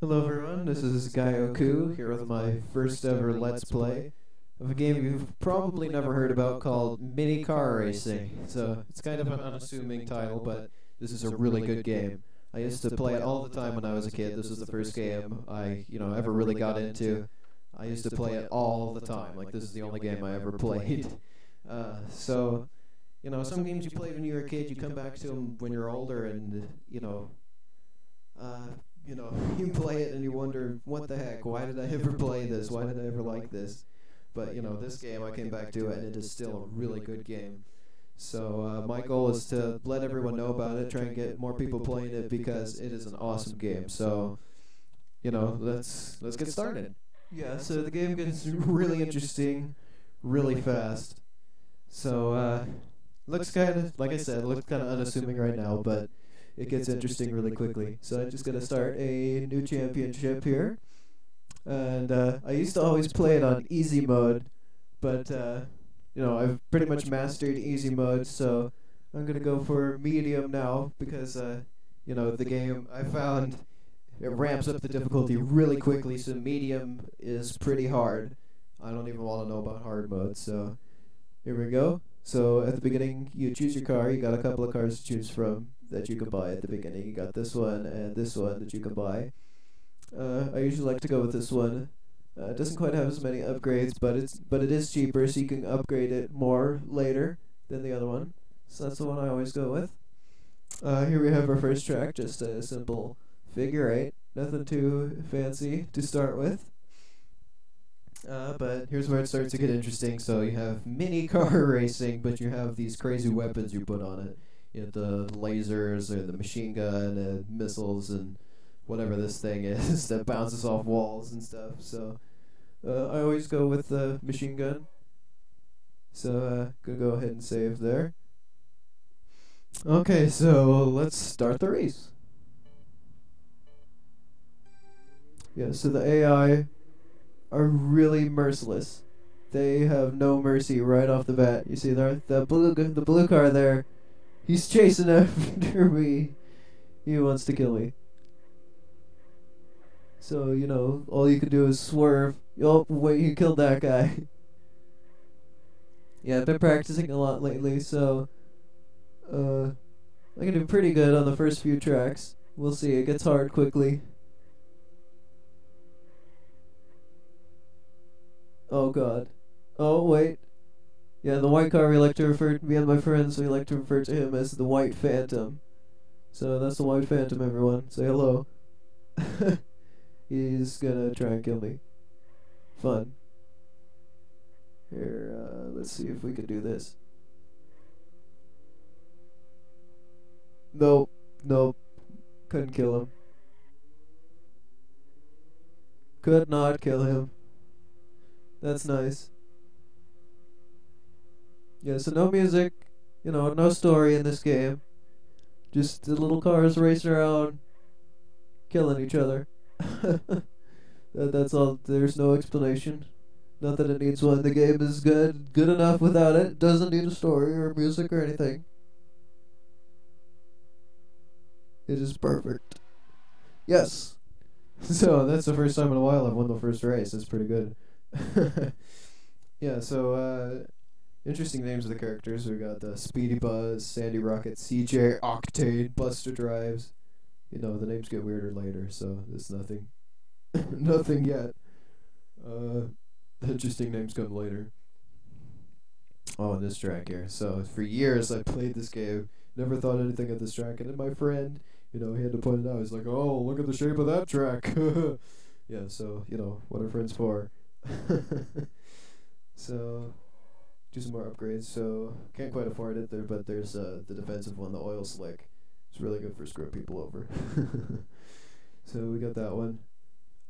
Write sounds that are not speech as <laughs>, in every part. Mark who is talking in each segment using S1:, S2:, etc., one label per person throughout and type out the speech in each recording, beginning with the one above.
S1: Hello everyone, this is Gioku here with my first ever Let's Play of a game you've probably never heard about called Mini Car Racing. So it's kind of an unassuming title, but this is a really good game. I used to play it all the time when I was a kid. This was the first game I, you know, ever really got into. I used to play it all the time. Like this is the only game I ever <laughs> played. Uh, so, you know, some games you played when you were a kid, you come back to them when you're older, and you know, uh, you know, you play it and you wonder, what the heck? Why did I ever play this? Why did I ever like this? But you know, this game I came back to it, and it is still a really good game. So uh, my goal is to let everyone know about it, try and get more people playing it because it is an awesome game. So, you know, let's let's get started. Yeah. So the game gets really interesting, really fast. So uh, looks kind of like I said, looks kind of unassuming right now, but it gets interesting really quickly. So I'm just gonna start a new championship here, and uh, I used to always play it on easy mode, but uh, you know I've pretty much mastered easy mode, so I'm gonna go for medium now because uh, you know the game I found it ramps up the difficulty really quickly, so medium is pretty hard. I don't even want to know about hard mode, so here we go. So at the beginning, you choose your car. You got a couple of cars to choose from that you can buy at the beginning. You got this one and this one that you can buy. Uh, I usually like to go with this one. Uh, it doesn't quite have as many upgrades, but it's but it is cheaper, so you can upgrade it more later than the other one. So that's the one I always go with. Uh, here we have our first track, just a simple figure eight, nothing too fancy to start with. Uh, but here's where it starts to get interesting. So you have mini car <laughs> racing, but you have these crazy weapons you put on it. You know, the lasers or the machine gun and missiles and whatever this thing is <laughs> that bounces off walls and stuff. So uh, I always go with the machine gun. So uh, gonna go ahead and save there. Okay, so let's start the race. Yeah, so the AI are really merciless. They have no mercy right off the bat. You see there, the blue the blue car there. He's chasing after me. He wants to kill me. So you know, all you can do is swerve. Oh wait, you killed that guy. yeah, I've been practicing a lot lately, so uh, I can do pretty good on the first few tracks. We'll see. It gets hard quickly. Oh god. Oh wait. Yeah, the white car we like to refer to, me and my friends we like to refer to him as the White Phantom. So that's the White Phantom everyone. Say hello. <laughs> He's gonna try and kill me. Fun. Here, uh, let's see if we can do this. Nope. Nope. Couldn't kill him. Could not kill him. That's nice. Yeah, so no music, you know, no story in this game. Just the little cars racing around, killing each other. <laughs> that, that's all. There's no explanation. Not that it needs one. The game is good, good enough without it. Doesn't need a story or music or anything. It is perfect. Yes. <laughs> So that's the first time in a while I've won the first race. That's pretty good. <laughs> yeah, so uh, interesting names of the characters. We got the Speedy Buzz, Sandy Rocket, CJ Octane, Buster Drives. You know the names get weirder later, so there's nothing, <laughs> nothing yet. Uh, <laughs> interesting names come later. Oh, and this track here. So for years I played this game, never thought anything of this track, and then my friend, you know, he had to point it out. He's like, "Oh, look at the shape of that track." <laughs> yeah, so you know what are friends for. so, do some more upgrades. So, can't quite afford it there, but there's uh, the defensive one, the oil slick. It's really good for screwing people over. <laughs> so we got that one.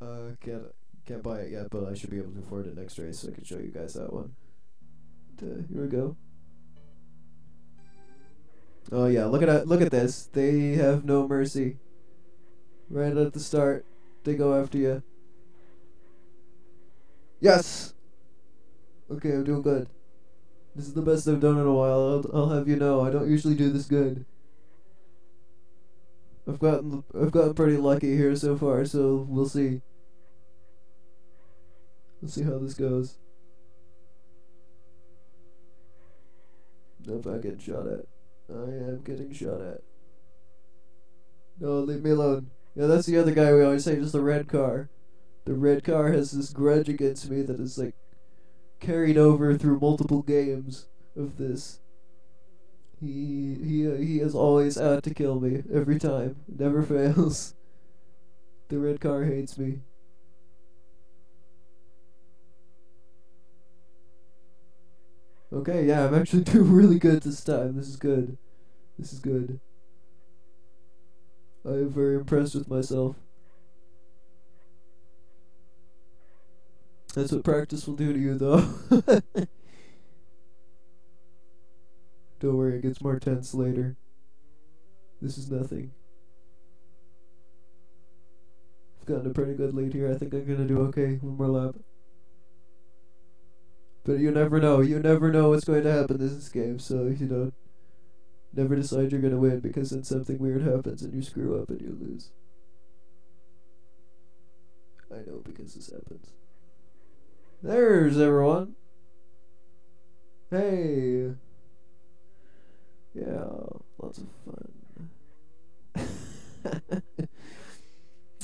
S1: Uh, can't can't buy it yet, but I should be able to afford it next race, so I can show you guys that one. Uh, here we go. Oh yeah, look at look at this. They have no mercy. Right at the start, they go after you. Yes! Okay, I'm doing good. This is the best I've done in a while. I'll, I'll have you know, I don't usually do this good. I've gotten I've gotten pretty lucky here so far, so we'll see. We'll see how this goes. If I get shot at. I am getting shot at. No, leave me alone. Yeah, that's the other guy we always say, just the red car. The red car has this grudge against me that is like carried over through multiple games of this. He he uh, he is always out to kill me every time. Never <laughs> fails. The red car hates me. Okay, yeah, I'm actually <laughs> doing really good this time. This is good. This is good. I am very impressed with myself. That's what practice will do to you, though. <laughs> Don't worry, it gets more tense later. This is nothing. I've gotten a pretty good lead here. I think I'm gonna do okay. One more lap. But you never know. You never know what's going to happen in this game, so, you know, never decide you're gonna win because then something weird happens and you screw up and you lose. I know because this happens. There's everyone. Hey. Yeah, lots of fun.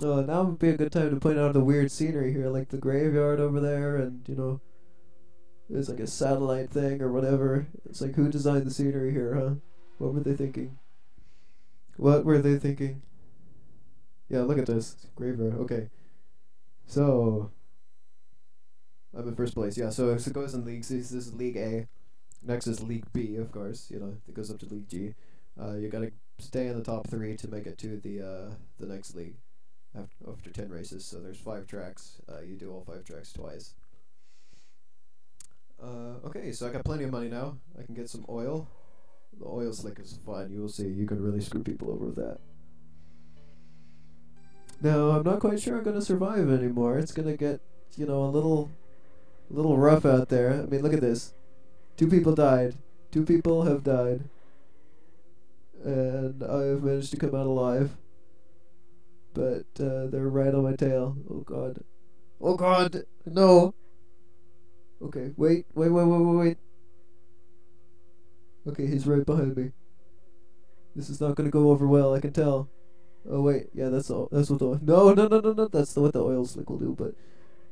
S1: oh, <laughs> now would be a good time to point out the weird scenery here, like the graveyard over there, and you know, there's like a satellite thing or whatever. It's like who designed the scenery here, huh? What were they thinking? What were they thinking? Yeah, look at this graveyard. Okay, so I'm in first place. Yeah, so if it goes in leagues. This is League A. Next is League B, of course. You know, it goes up to League G. Uh, you gotta stay in the top three to make it to the uh, the next league after, after ten races. So there's five tracks. Uh, you do all five tracks twice. Uh, okay, so I got plenty of money now. I can get some oil. The oil slick is fun. You will see. You can really screw people over with that. Now I'm not quite sure I'm gonna survive anymore. It's gonna get you know a little, a little rough out there. I mean, look at this. Two people died. Two people have died. And I've managed to come out alive. But uh, they're right on my tail. Oh god. Oh god! No! Okay, wait, wait, wait, wait, wait, wait. Okay, he's right behind me. This is not gonna go over well, I can tell. Oh wait, yeah, that's all. That's what the no, no, no, no, no. That's the, what the oil slick will do. But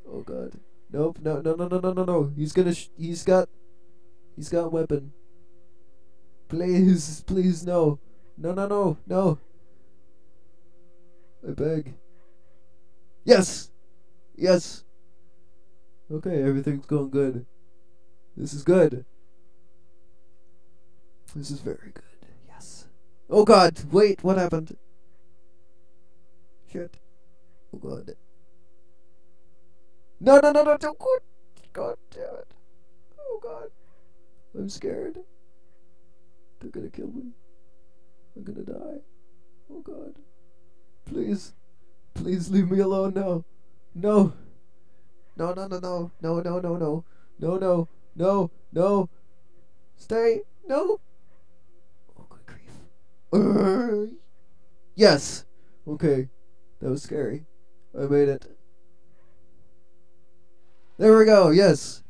S1: oh god, nope, no, no, no, no, no, no, no. He's gonna. He's got He's got weapon. Please, please, no. No, no, no, no. I beg. Yes! Yes! Okay, everything's going good. This is good. This is very good. Yes. Oh god, wait, what happened? Shit. Oh god. No, no, no, no, don't go. God damn it. Oh god. I'm scared. They're gonna kill me. I'm gonna die. Oh god. Please. Please leave me alone now. No. No, no, no, no. No, no, no, no. No, no. No. No. Stay. No. Oh, good grief. Yes. Okay. That was scary. I made it. There we go. Yes.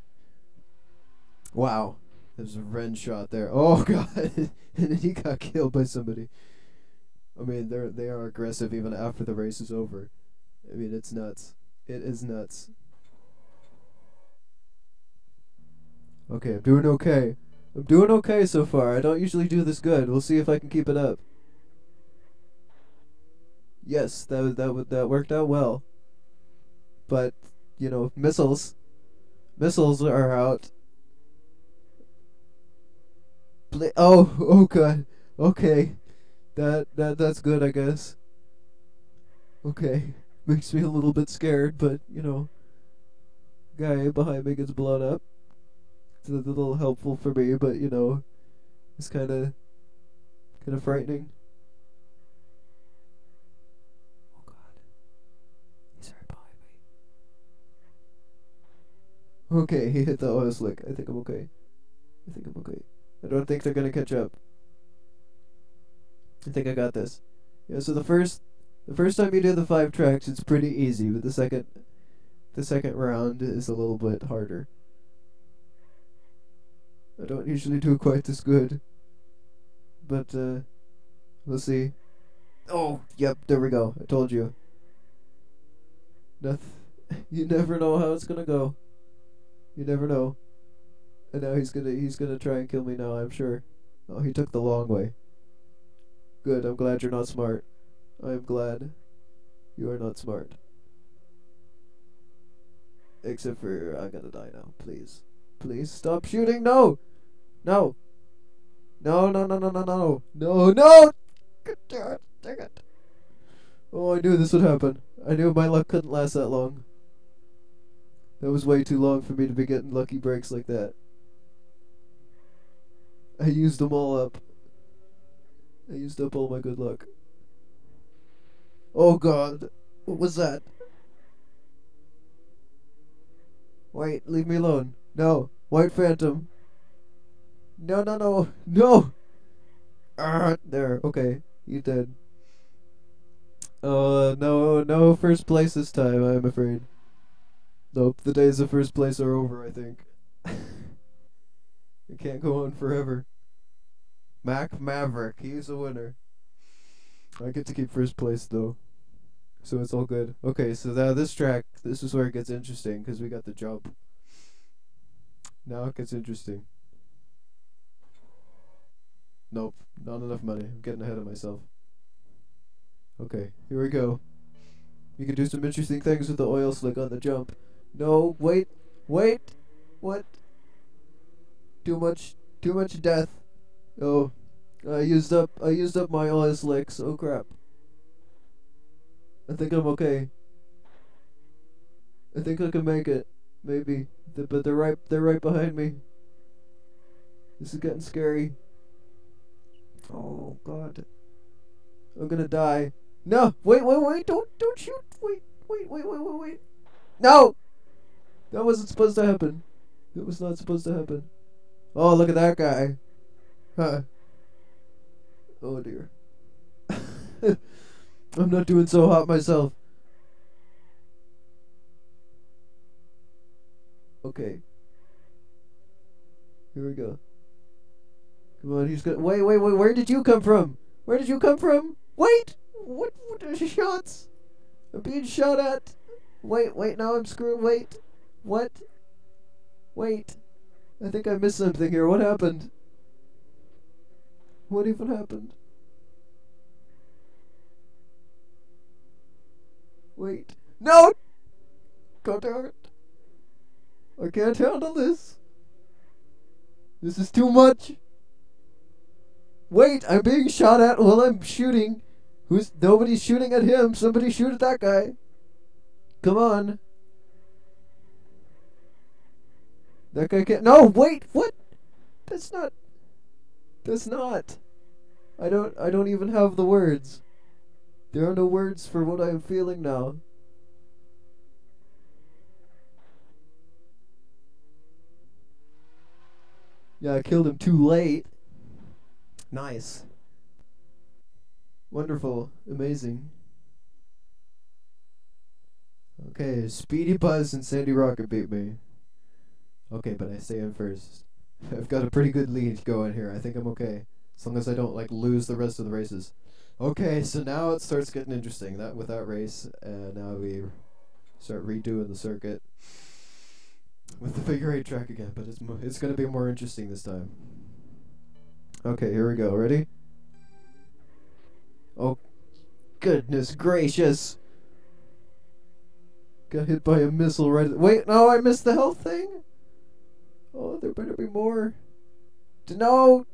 S1: Wow. There's a Ren shot there. Oh <laughs> god, and then he got killed by somebody. I mean, they're they are aggressive even after the race is over. I mean, it's nuts. It is nuts. Okay, I'm doing okay. I'm doing okay so far. I don't usually do this good. We'll see if I can keep it up. Yes, that that that worked out well. But you know, missiles, missiles are out oh, <laughs> oh god. Okay. That that that's good, I guess. Okay. <laughs> Makes me a little bit scared, but you know, guy behind me gets blown up. It's a little helpful for me, but you know, it's kind of kind of frightening. Okay, he hit the oil slick. I think I'm okay. I think I'm okay. I don't think they're gonna catch up. I think I got this. Yeah, so the first the first time you do the five tracks it's pretty easy, but the second the second round is a little bit harder. I don't usually do quite this good. But uh we'll see. Oh, yep, there we go. I told you. Noth <laughs> you never know how it's gonna go. You never know. And now he's gonna he's gonna try and kill me now, I'm sure. Oh, he took the long way. Good, I'm glad you're not smart. I'm glad you are not smart. Except for I'm gonna die now. Please. Please stop shooting. No! No! No, no, no, no, no, no. No, no! Dang it. Oh, I knew this would happen. I knew my luck couldn't last that long. That was way too long for me to be getting lucky breaks like that. I used them all up. I used up all my good luck. Oh god. What was that? Wait, leave me alone. No. White Phantom. No, no, no. No! Ah, there. Okay. You dead. Uh, no, no first place this time, I'm afraid. Nope, the days of first place are over, I think. <laughs> it can't go on forever. Mac Maverick, he's a winner. I get to keep first place, though. So it's all good. Okay, so now this track, this is where it gets interesting, because we got the jump. Now it gets interesting. Nope, not enough money. I'm getting ahead of myself. Okay, here we go. You can do some interesting things with the oil slick on the jump. No, wait, wait, what? Too much, too much death. Oh, I used up, I used up my oil slicks. Oh crap. I think I'm okay. I think I can make it. Maybe, but they're right, they're right behind me. This is getting scary. Oh God. I'm gonna die. No! Wait, wait, wait! Don't, don't shoot! Wait, wait, wait, wait, wait, wait! No! That wasn't supposed to happen. That was not supposed to happen. Oh, look at that guy. Huh. Oh dear. <laughs> I'm not doing so hot myself. Okay. Here we go. Come on, he's got. Wait, wait, wait. Where did you come from? Where did you come from? Wait! What? What are shots? I'm being shot at. Wait, wait. Now I'm screwed. Wait. What? Wait. I think I missed something here. What happened? What even happened? Wait. No! God damn it. I can't handle this. This is too much. Wait, I'm being shot at while I'm shooting. Who's nobody's shooting at him. Somebody shoot at that guy. Come on. That guy can't. No, wait. What? That's not. That's not. I don't. I don't even have the words. There are no words for what I am feeling now. Yeah, I killed him too late. Nice. Wonderful. Amazing. Okay, Speedy Buzz and Sandy Rocket beat me. Okay, but I stay in first. <laughs> I've got a pretty good lead going here. I think I'm okay. As long as I don't like lose the rest of the races. Okay, so now it starts getting interesting. That with that race, and now we start redoing the circuit with the figure eight track again. But it's it's gonna be more interesting this time. Okay, here we go. Ready? Oh, goodness gracious! Got hit by a missile right. Wait, no, I missed the health thing. Oh, there better be more. No.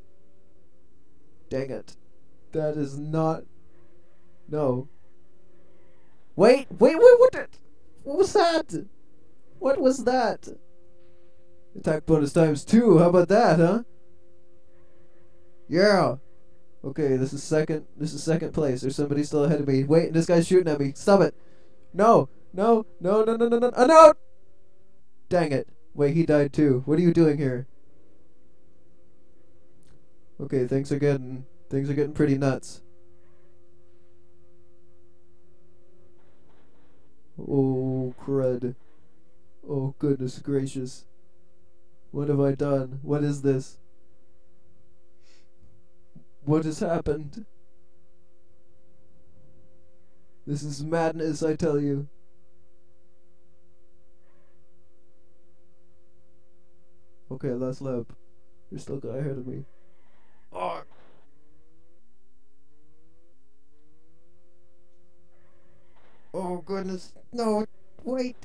S1: Dang it. That is not. No. Wait, wait, wait, what? The, what was that? What was that? Attack bonus times two. How about that, huh? Yeah. Okay, this is second. This is second place. There's somebody still ahead of me. Wait, this guy's shooting at me. Stop it! No, no, no, no, no, no, no, oh, no! Dang it! Wait, he died too. What are you doing here? Okay, things are getting things are getting pretty nuts. Oh crud. Oh goodness gracious. What have I done? What is this? What has happened? This is madness, I tell you. Okay, last lap. You're still got ahead of me. Oh. Oh goodness. No, wait.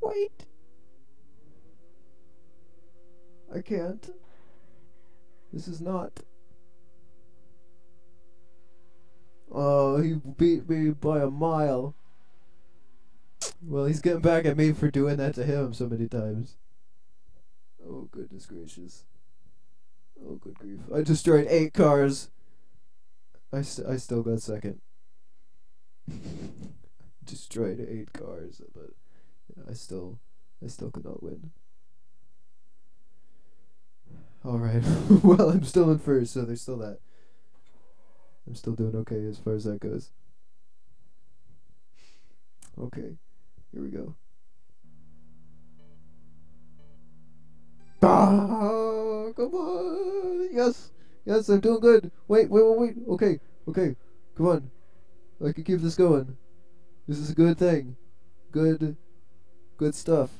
S1: Wait. I can't. This is not. Oh, he beat me by a mile. Well, he's getting back at me for doing that to him so many times. Oh, goodness gracious. Oh, good grief. I destroyed eight cars. I, st I still got second. <laughs> destroyed eight cars, but I still, I still could not win. Alright, <laughs> well, I'm still in first, so there's still that. I'm still doing okay as far as that goes. Okay, here we go. Ah, come on. Yes, yes, I'm doing good. Wait, wait, wait, wait. Okay, okay, come on. I can keep this going. This is a good thing. Good, good stuff.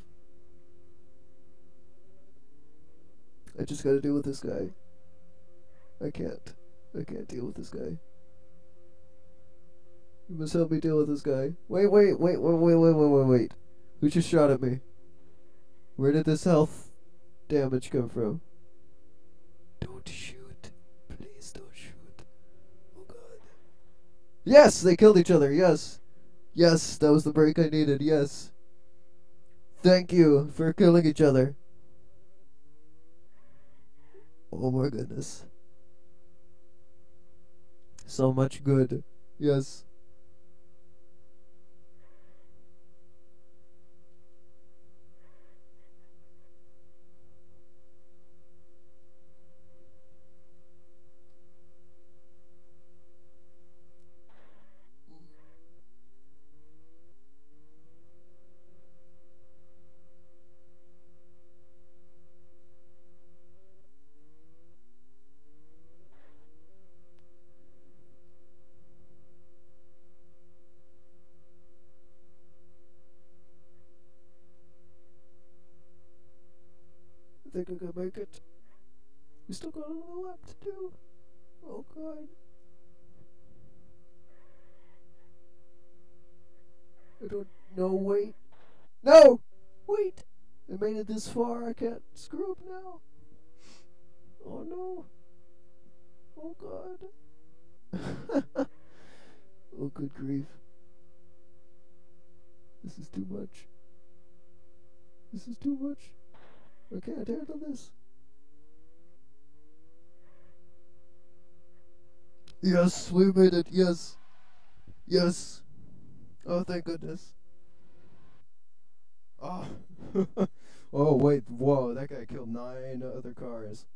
S1: I just gotta deal with this guy. I can't. I can't deal with this guy. You must help me deal with this guy. Wait, wait, wait, wait, wait, wait, wait, wait, wait. Who just shot at me? Where did this health damage come from? Don't shoot. Please don't shoot. Oh god. Yes, they killed each other. Yes. Yes, that was the break I needed. Yes. Thank you for killing each other. Oh my goodness. So much good. Yes. Think I can make it. We still got another lap to do. Oh god. I don't know, wait. No! Wait! I made it this far, I can't screw up now. Oh no. Oh god. <laughs> oh good grief. This is too much. This is too much. I can't handle this. Yes, we made it. Yes. Yes. Oh, thank goodness. Oh. <laughs> oh, wait. Whoa, that guy killed nine other cars.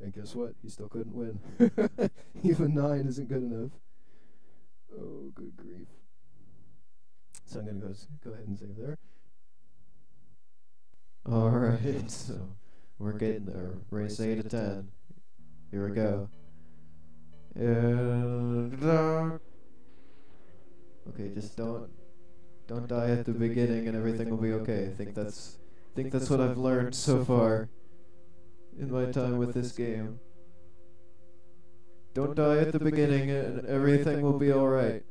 S1: And guess what? He still couldn't win. <laughs> Even nine isn't good enough. Oh, good grief. So I'm going to go, go ahead and save there. Alright, <laughs> so we're getting there. Race 8 to 10. Here we go. Uh, okay, just don't don't die at the beginning and everything will be okay. I think that's I think that's what I've learned so far in my time with this game. Don't die at the beginning and everything will be alright.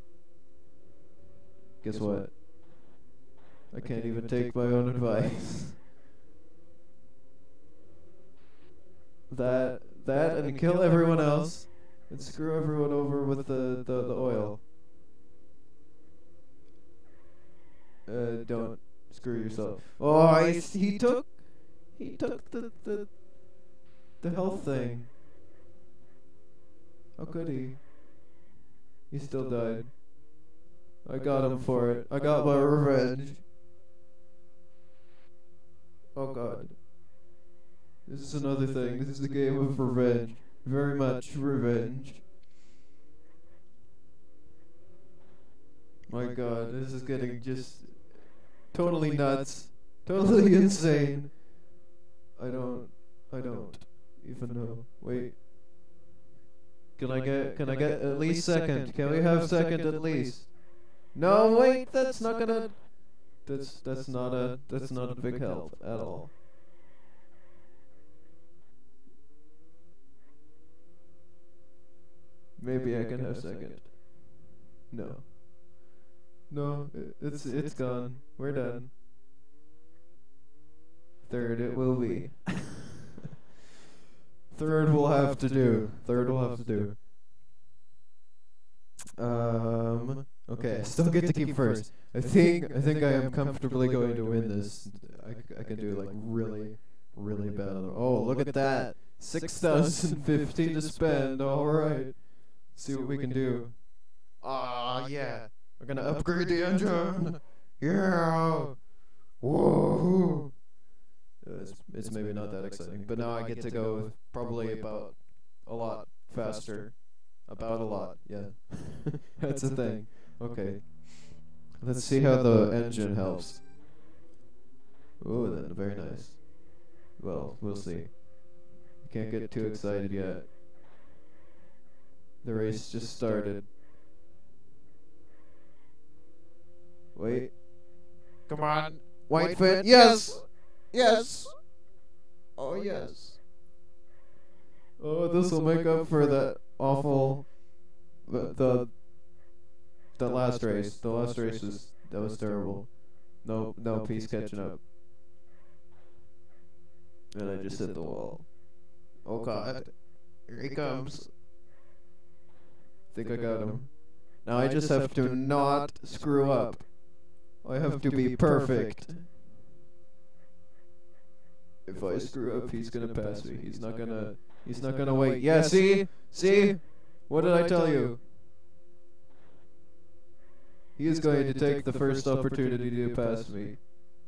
S1: Guess what? I can't even take my own advice. <laughs> that that and kill everyone else and screw everyone over with the, the, the oil. Uh, don't screw yourself. Oh, I, he took he took the the the health thing. How could he? He still died. I got him for it. I got my revenge. Oh god. This is another thing. This is the game of revenge. Very much revenge. My god, this is getting just totally nuts. Totally insane. I don't I don't even know. Wait. Can I get can I get at least second? Can we have second at least? No, wait, that's not gonna that's that's not a that's not a big help at all. Maybe I can have second. No. No, it's it's gone. We're done. Third it will be. <laughs> Third will have to do. Third will have to do. Um. Okay, I still get to keep first. I think I think I am comfortably going to win this. I, I can do like really, really bad. Oh, look at that! Six thousand fifteen to spend. All right. See what we can do. Ah, yeah. We're gonna upgrade the engine. <laughs> Yeah. Whoa. Uh, It's, it's maybe not that exciting, but now I get to go probably about a lot faster. About a lot, yeah. <laughs> <laughs> That's the thing. Okay. Let's see how the engine helps. Oh, then very nice. Well, we'll see. Can't get too excited yet. The race just started. Wait.
S2: Come on.
S1: White fit. Yes. Yes. Oh, oh yes. Oh, this will make up for that awful the the the last race. The last race was that was terrible. No no peace catching up. And I just hit the wall. Oh god. Here he comes. Think I got him. Now I just have to not screw up. I have to be perfect. If I screw up, he's gonna pass me. He's not gonna. He's not gonna wait. Yeah, see, see. What did I tell you? He is going to take the first opportunity to pass me,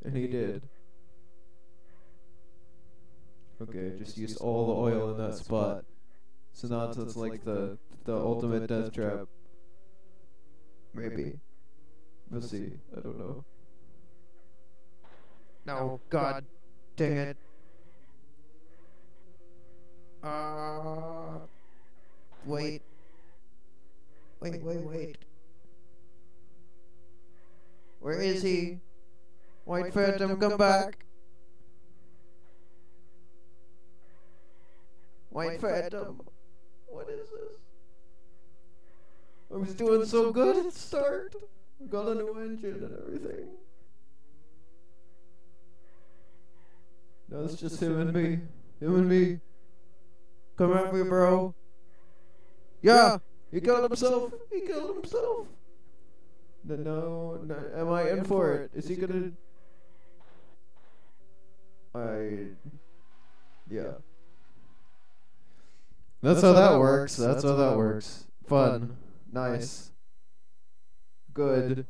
S1: and he did. Okay, just used all the oil in that spot. So now it's like the the ultimate death trap. Maybe. We'll see. I don't know.
S2: No, God dang it. Uh, wait. Wait, wait, wait. Where is he? White Phantom, come back. White Phantom. What is this?
S1: I was doing so good at start. Got a new engine and everything. No, it's just him and me. Him and me.
S2: Come at me, bro.
S1: Yeah, he killed himself. He killed himself. No, no, no. Am I in for it? Is he gonna? I. Yeah. That's how that works. That's how that works. Fun. Nice. Good.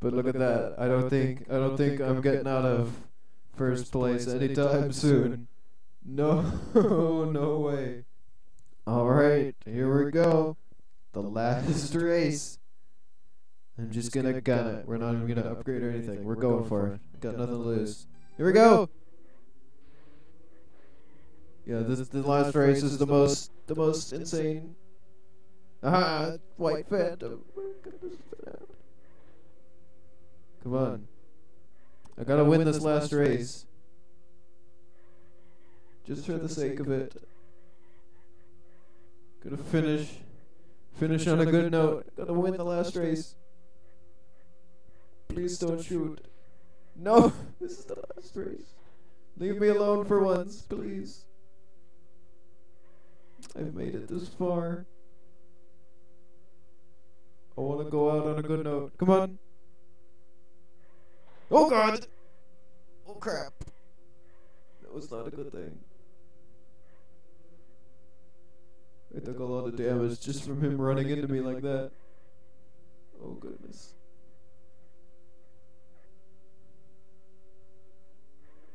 S1: But look at that. I don't think I don't think I'm getting out of first place anytime soon. No, <laughs> no way. All right, here we go. The last race. I'm just gonna gun it. We're not even gonna upgrade or anything. We're going for it. Got nothing to lose. Here we go. Yeah, this the last race is the most the most insane. Ah, White Phantom. Come on. I gotta win this last race. Just for the sake of it. Gonna finish. Finish on a good note. Gotta win the last race. Please don't shoot. No! <laughs> This is the last race. Leave me alone for once, please. I've made it this far. I want to go out on a good note. Come on. Oh god! Oh crap. That was not a good thing. I took a lot of damage just from him running into me like that. Oh goodness.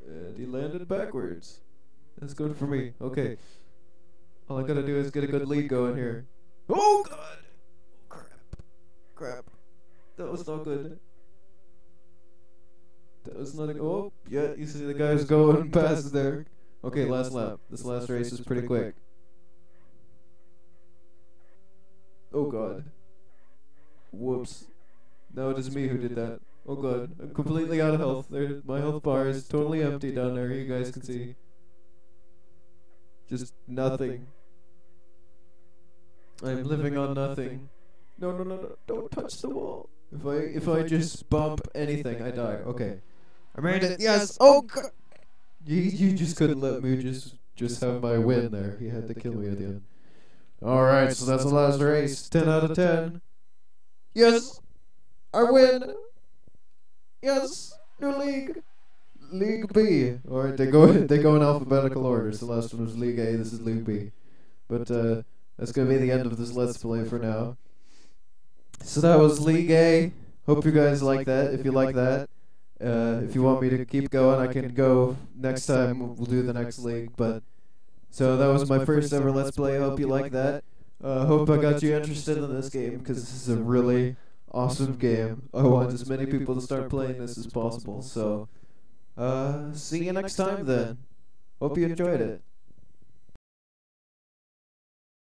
S1: And he landed backwards. That's good for me. Okay. All I gotta do is get a good lead going here. Oh god! Crap. Crap. That was not good. That was not. A, oh, yeah. You see the guys going <laughs> past there. Okay, last lap. This last race is pretty quick. Oh, oh god. Whoops. No, it is me who did that. Oh, oh god, I'm completely out of health. There, my health bar is totally empty down there. You guys can see. Just nothing. I'm living on nothing. No, no, no, no! Don't touch the wall. If I if I just bump anything, I die. Okay.
S2: I made it. Yes. Oh god.
S1: You you just couldn't let me just just have my win there. He had to kill me at the end. All right, so that's the last race. Ten out of ten.
S2: Yes. I win. Yes. New league.
S1: League B. All right, they go they go in alphabetical order. So the last one was League A. This is League B. But uh, that's gonna be the end of this Let's Play for now. So that was League A. Hope you guys like that. If you like that, uh, if you want me to keep going, I can go next time. We'll do the next league. But so that was my first ever Let's Play. I hope you like that. Uh, hope I got you interested in this game because this is a really awesome game. I want as many people to start playing this as possible. So, uh, see you next time then. Hope you enjoyed it.